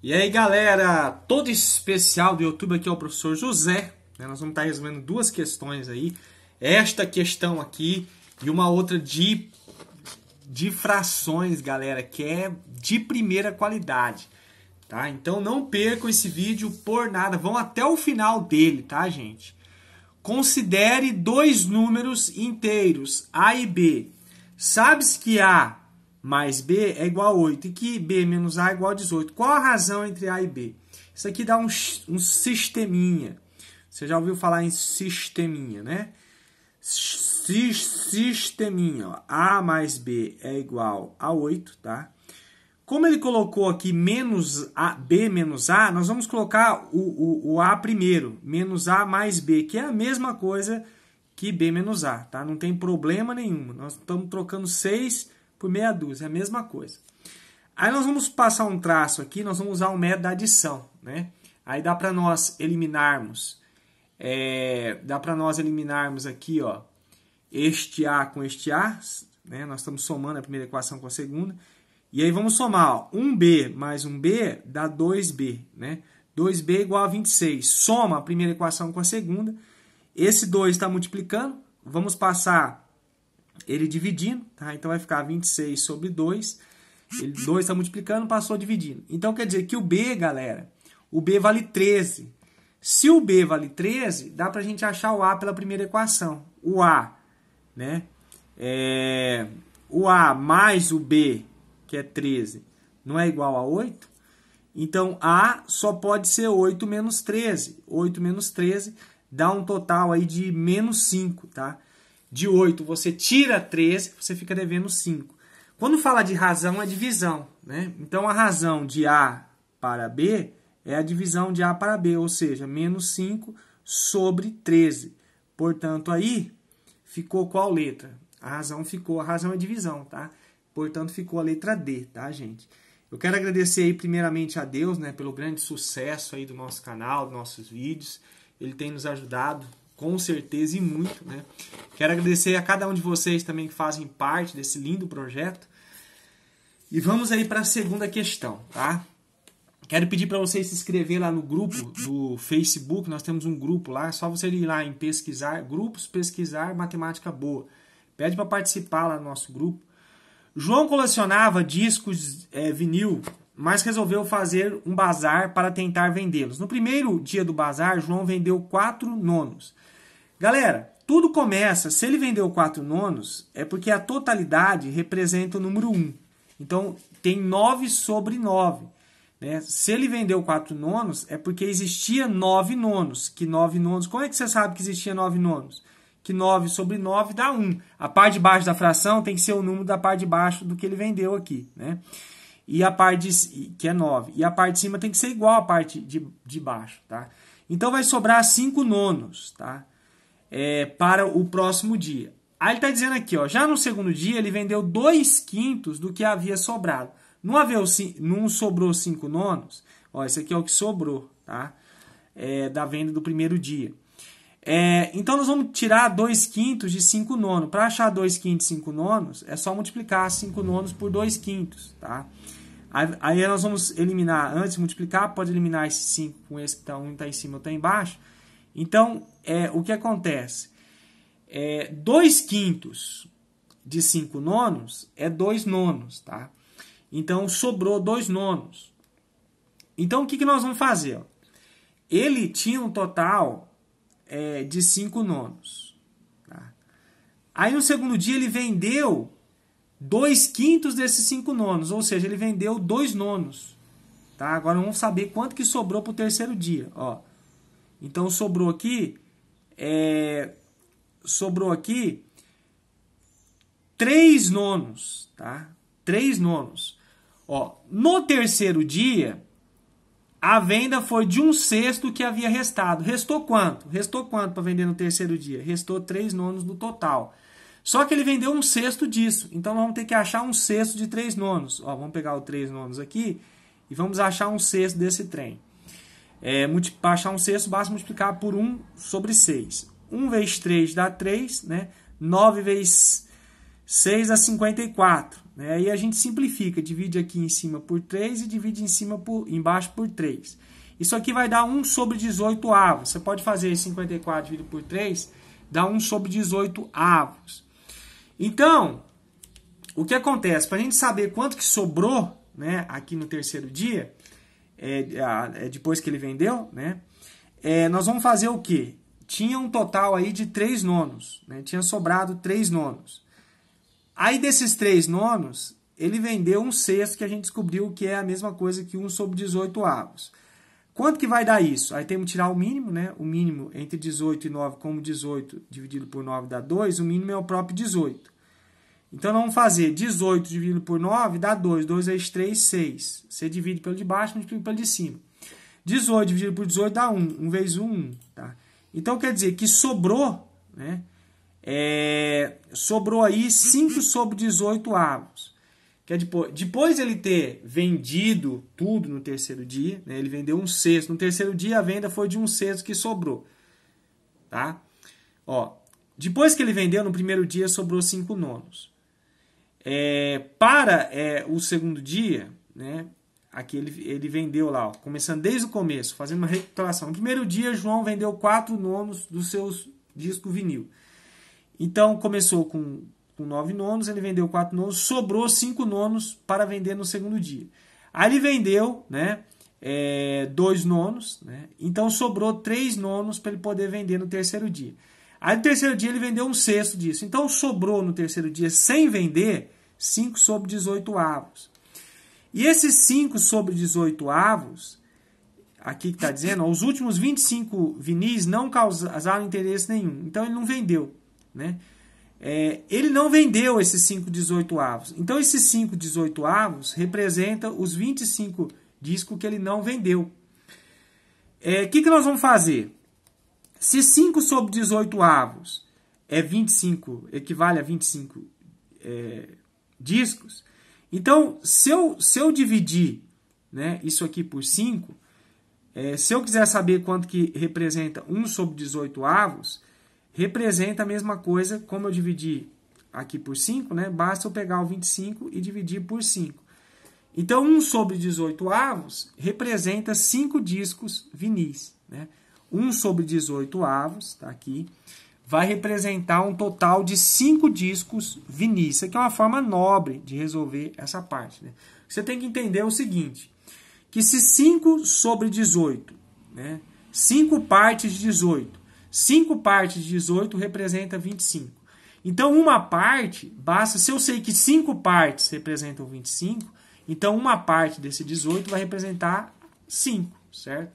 E aí galera, todo especial do YouTube aqui é o professor José. Né? Nós vamos estar resolvendo duas questões aí. Esta questão aqui e uma outra de, de frações, galera, que é de primeira qualidade. Tá? Então não percam esse vídeo por nada, vão até o final dele, tá, gente? Considere dois números inteiros, A e B. Sabe-se que A mais B é igual a 8 e que B menos A é igual a 18. Qual a razão entre A e B? Isso aqui dá um, um sisteminha. Você já ouviu falar em sisteminha, né? Sisteminha. Ó. A mais B é igual a 8, tá? Como ele colocou aqui menos A, B menos A, nós vamos colocar o, o, o A primeiro. Menos A mais B, que é a mesma coisa que B menos A, tá? Não tem problema nenhum. Nós estamos trocando 6 por meia dúzia, é a mesma coisa. Aí nós vamos passar um traço aqui, nós vamos usar o método da adição, né? Aí dá para nós eliminarmos, é, dá para nós eliminarmos aqui, ó, este A com este A, né? Nós estamos somando a primeira equação com a segunda. E aí vamos somar, ó, 1B mais 1B dá 2B, né? 2B igual a 26. Soma a primeira equação com a segunda. Esse 2 está multiplicando. Vamos passar ele dividindo, tá? Então vai ficar 26 sobre 2. Ele 2 está multiplicando, passou dividindo. Então quer dizer que o B, galera, o B vale 13. Se o B vale 13, dá para a gente achar o A pela primeira equação. O A, né? É, o A mais o B, que é 13, não é igual a 8? Então, A só pode ser 8 menos 13. 8 menos 13 dá um total aí de menos 5, tá? De 8 você tira 13, você fica devendo 5. Quando fala de razão, é divisão. Né? Então, a razão de A para B é a divisão de A para B, ou seja, menos 5 sobre 13. Portanto, aí ficou qual letra? A razão ficou, a razão é divisão, tá? Portanto, ficou a letra D, tá, gente? Eu quero agradecer aí primeiramente a Deus, né, pelo grande sucesso aí do nosso canal, dos nossos vídeos. Ele tem nos ajudado com certeza e muito, né? Quero agradecer a cada um de vocês também que fazem parte desse lindo projeto. E vamos aí para a segunda questão, tá? Quero pedir para vocês se inscrever lá no grupo do Facebook, nós temos um grupo lá, é só você ir lá em pesquisar, grupos pesquisar matemática boa. Pede para participar lá no nosso grupo. João colecionava discos é, vinil, mas resolveu fazer um bazar para tentar vendê-los. No primeiro dia do bazar, João vendeu quatro nonos. Galera, tudo começa, se ele vendeu 4 nonos, é porque a totalidade representa o número 1. Então, tem 9 sobre 9. Né? Se ele vendeu 4 nonos, é porque existia 9 nonos. Que 9 nonos, como é que você sabe que existia 9 nonos? Que 9 sobre 9 dá 1. A parte de baixo da fração tem que ser o número da parte de baixo do que ele vendeu aqui. Né? E a parte de, que é 9. E a parte de cima tem que ser igual à parte de, de baixo. Tá? Então vai sobrar 5 nonos. Tá? é, para o próximo dia. Aí ele está dizendo aqui, ó, já no segundo dia ele vendeu dois quintos do que havia sobrado. Não, havia, não sobrou cinco nonos, ó, esse aqui é o que sobrou, tá? É, da venda do primeiro dia. É, então nós vamos tirar dois quintos de cinco nonos. Para achar dois quintos e cinco nonos, é só multiplicar cinco nonos por dois quintos, tá? Aí, aí nós vamos eliminar, antes de multiplicar, pode eliminar esse 5 com esse que está um está em cima e está embaixo. Então, é, o que acontece? É, dois quintos de cinco nonos é dois nonos, tá? Então, sobrou dois nonos. Então, o que, que nós vamos fazer? Ele tinha um total é, de cinco nonos. Tá? Aí, no segundo dia, ele vendeu dois quintos desses cinco nonos, ou seja, ele vendeu dois nonos. Tá? Agora vamos saber quanto que sobrou para o terceiro dia. Ó, então sobrou aqui, é, sobrou aqui três nonos, tá? Três nonos. Ó, no terceiro dia, a venda foi de um sexto que havia restado. Restou quanto? Restou quanto para vender no terceiro dia? Restou três nonos no total. Só que ele vendeu um sexto disso. Então vamos ter que achar um sexto de três nonos. Ó, vamos pegar o três nonos aqui e vamos achar um sexto desse trem. É, para achar um sexto, basta multiplicar por 1 sobre 6. 1 vezes 3 dá 3, né? 9 vezes 6 a 54. Né? Aí a gente simplifica, divide aqui em cima por 3 e divide em cima por embaixo por 3. Isso aqui vai dar 1 sobre 18 avos. Você pode fazer 54 dividido por 3, dá 1 sobre 18 avos. Então, o que acontece? Para a gente saber quanto que sobrou né, aqui no terceiro dia, é, é, depois que ele vendeu, né, é, nós vamos fazer o quê? Tinha um total aí de 3 nonos. Né, tinha sobrado 3 nonos. Aí desses três nonos, ele vendeu um sexto que a gente descobriu que é a mesma coisa que 1 sobre 18 avos. Quanto que vai dar isso? Aí temos que tirar o mínimo, né? O mínimo entre 18 e 9, como 18 dividido por 9 dá 2, o mínimo é o próprio 18. Então, vamos fazer 18 dividido por 9 dá 2. 2 vezes 3, 6. Você divide pelo de baixo, multiplica pelo de cima. 18 dividido por 18 dá 1. 1 vezes 1, 1. Tá? Então, quer dizer que sobrou, né? É, sobrou aí 5 sobre 18 avos. Que é depois, depois ele ter vendido tudo no terceiro dia, né, ele vendeu um sexto. No terceiro dia a venda foi de um sexto que sobrou. Tá? Ó, depois que ele vendeu no primeiro dia sobrou 5 nonos. É, para é, o segundo dia, né, aqui ele, ele vendeu lá, ó, começando desde o começo, fazendo uma recapitulação. No primeiro dia, João vendeu 4 nonos dos seus discos vinil. Então começou com, com nove nonos, ele vendeu quatro nonos, sobrou cinco nonos para vender no segundo dia. Aí ele vendeu né, é, dois nonos, né, então sobrou três nonos para ele poder vender no terceiro dia. Aí no terceiro dia ele vendeu um sexto disso. Então sobrou no terceiro dia, sem vender, 5 sobre 18 avos. E esses 5 sobre 18 avos, aqui que está dizendo, os últimos 25 vinis não causaram interesse nenhum. Então ele não vendeu. Né? É, ele não vendeu esses 5 18 avos. Então, esses 5 18 avos representam os 25 discos que ele não vendeu. O é, que, que nós vamos fazer? Se 5 sobre 18 avos é 25, equivale a 25 é, discos, então, se eu, se eu dividir né, isso aqui por 5, é, se eu quiser saber quanto que representa 1 sobre 18 avos, representa a mesma coisa, como eu dividi aqui por 5, né? basta eu pegar o 25 e dividir por 5. Então, 1 sobre 18 avos representa 5 discos vinis. Né? 1 sobre 18 avos, está aqui, vai representar um total de 5 discos vinis. Isso aqui é uma forma nobre de resolver essa parte. Né? Você tem que entender o seguinte, que se 5 sobre 18, né? 5 partes de 18, 5 partes de 18 representa 25. Então, uma parte, basta, se eu sei que 5 partes representam 25, então uma parte desse 18 vai representar 5, certo?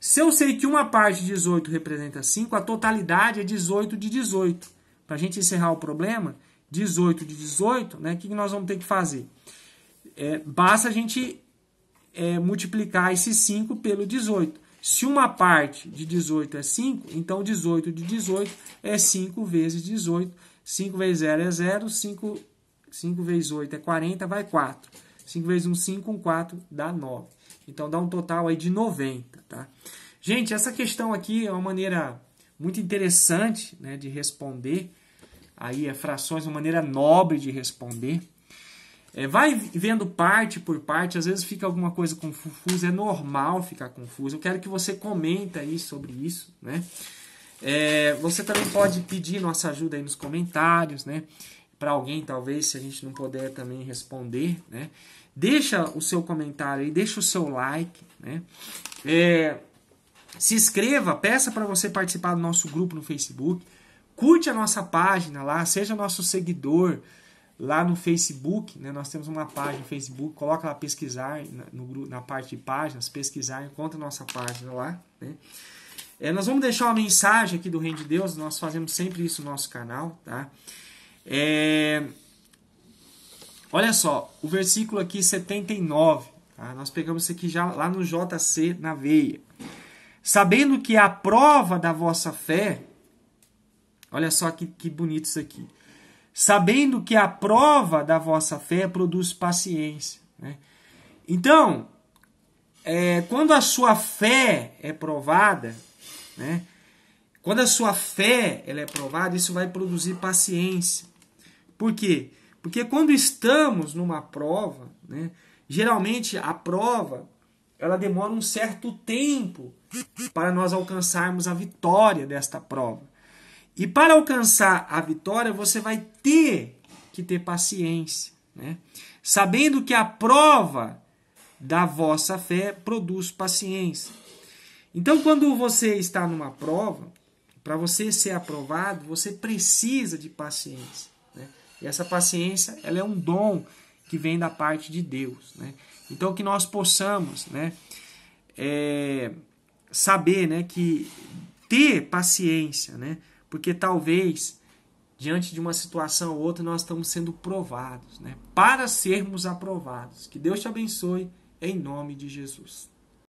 Se eu sei que uma parte de 18 representa 5, a totalidade é 18 de 18. Para a gente encerrar o problema, 18 de 18, né, o que nós vamos ter que fazer? É, basta a gente é, multiplicar esse 5 pelo 18. Se uma parte de 18 é 5, então 18 de 18 é 5 vezes 18. 5 vezes 0 é 0, 5, 5 vezes 8 é 40, vai 4. 5 vezes 1, 5, 1, 4, dá 9. Então dá um total aí de 90, tá? Gente, essa questão aqui é uma maneira muito interessante né, de responder. Aí é frações, uma maneira nobre de responder. É, vai vendo parte por parte, às vezes fica alguma coisa confusa, é normal ficar confuso. Eu quero que você comenta aí sobre isso, né? É, você também pode pedir nossa ajuda aí nos comentários, né? Para alguém, talvez, se a gente não puder também responder, né? Deixa o seu comentário aí, deixa o seu like, né? É, se inscreva, peça para você participar do nosso grupo no Facebook, curte a nossa página lá, seja nosso seguidor, lá no Facebook, né, nós temos uma página no Facebook, coloca lá pesquisar, na, no, na parte de páginas, pesquisar, encontra a nossa página lá. Né? É, nós vamos deixar uma mensagem aqui do Reino de Deus, nós fazemos sempre isso no nosso canal. Tá? É, olha só, o versículo aqui 79, tá? nós pegamos isso aqui já lá no JC na veia. Sabendo que a prova da vossa fé, olha só que, que bonito isso aqui sabendo que a prova da vossa fé produz paciência. Né? Então, é, quando a sua fé é provada, né? quando a sua fé ela é provada, isso vai produzir paciência. Por quê? Porque quando estamos numa prova, né, geralmente a prova ela demora um certo tempo para nós alcançarmos a vitória desta prova. E para alcançar a vitória, você vai ter que ter paciência, né? sabendo que a prova da vossa fé produz paciência. Então, quando você está numa prova, para você ser aprovado, você precisa de paciência. Né? E essa paciência ela é um dom que vem da parte de Deus. Né? Então, que nós possamos né, é, saber né, que ter paciência, né, porque talvez diante de uma situação ou outra nós estamos sendo provados, né, para sermos aprovados. Que Deus te abençoe em nome de Jesus.